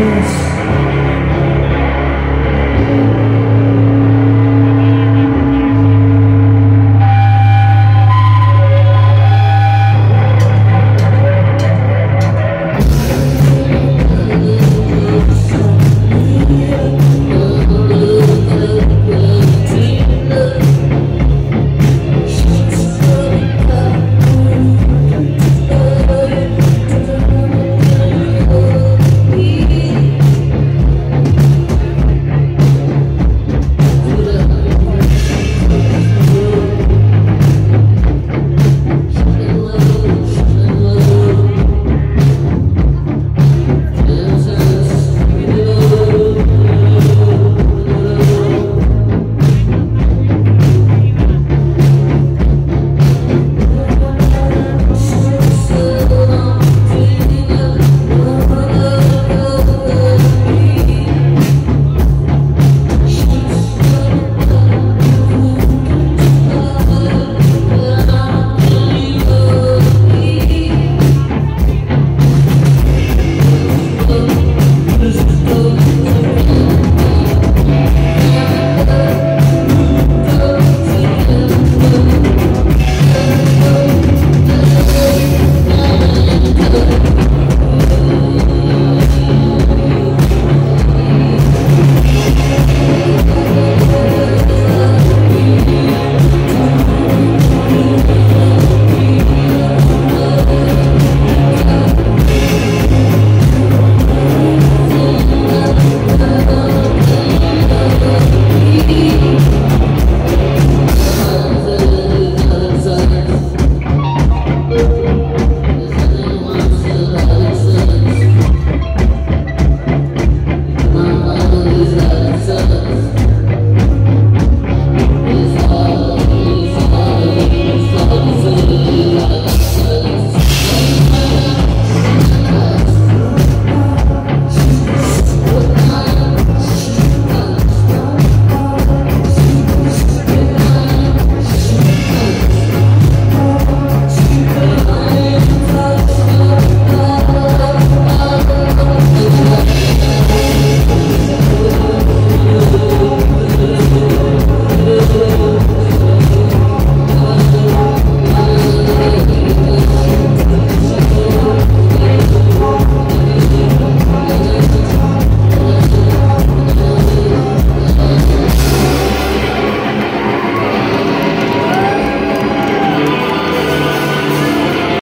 Yes.